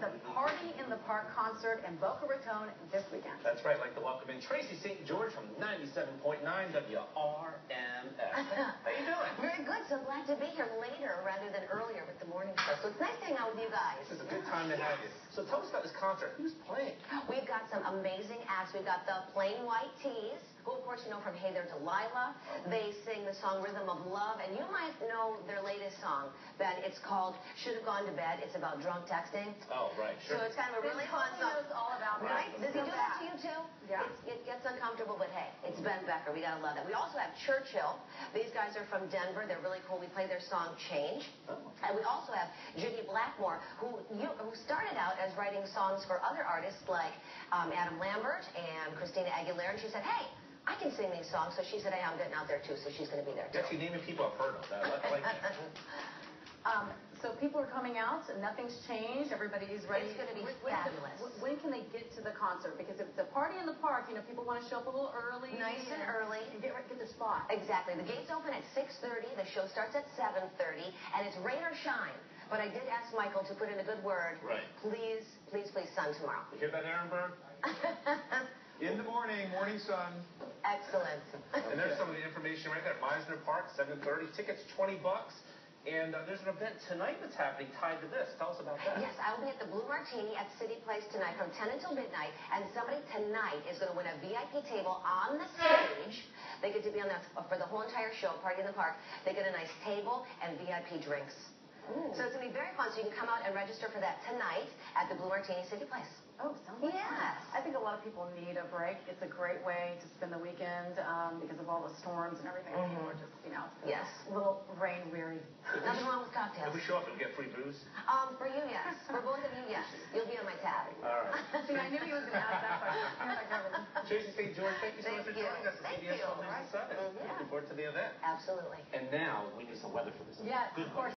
the Party in the Park concert in Boca Raton this weekend. That's right. I'd like to welcome in Tracy St. George from 97.9 WRMF. How you doing? Very good. So glad to be here later rather than earlier with the morning show. So it's nice to hang out with you guys. This is a good time to have you. So tell us about this concert. Who's playing? We've got some amazing acts. We've got the Plain White T's, who of course you know from Hey There Delilah. They sing the song Rhythm of Love, and you might know their latest song. That it's called Should Have Gone to Bed. It's about drunk texting. Oh, right, sure. So it's kind of a really He fun song. knows all about Right? Does he do that to you too? Yeah. It's, it gets uncomfortable, but hey, it's Ben Becker. We gotta love that. We also have Churchill. These guys are from Denver. They're really cool. We play their song Change. Oh. And we also have Judy Blackmore, who you, who started out as writing songs for other artists like um, Adam Lambert and Christina Aguilera. And she said, hey, I can sing these songs. So she said, hey, I'm getting out there too. So she's going to be there You're too. actually naming people I've heard of. I like, that. Um, so people are coming out. And nothing's changed. Everybody's ready. It's gonna be when, when fabulous. when can they get to the concert? Because if it's a party in the park, you know, people want to show up a little early. Nice and early. And get, get the spot. Exactly. The gates open at 6.30. The show starts at 7.30. And it's rain or shine. But I did ask Michael to put in a good word. Right. Please, please, please, sun tomorrow. You hear that, Ehrenberg? In the morning, morning sun. Excellent. And there's some of the information right there. Mizner Park, 7:30. Tickets 20 bucks. And uh, there's an event tonight that's happening tied to this. Tell us about that. Yes, I will be at the Blue Martini at City Place tonight from 10 until midnight, and somebody tonight is going to win a VIP table on the stage. They get to be on that for the whole entire show, Party in the Park. They get a nice table and VIP drinks. So it's going to be very fun. So you can come out and register for that tonight at the Blue Martini City Place. Oh, sounds like fun. Yes. I think a lot of people need a break. It's a great way to spend the weekend um, because of all the storms and everything. People are just, you know, Yes. a little rain weary. Nothing wrong with If cocktails. we show up and get free booze. Um, for you, yes. For both of you, yes. You'll be on my tab. All right. See, I knew he was going to ask that question. You're like, everything. Tracy St. George, thank you so much for you. joining us at Thank CBS you. Television 7. Mhm. Looking forward to the event. Absolutely. And now we need some weather for this. Yes, of course.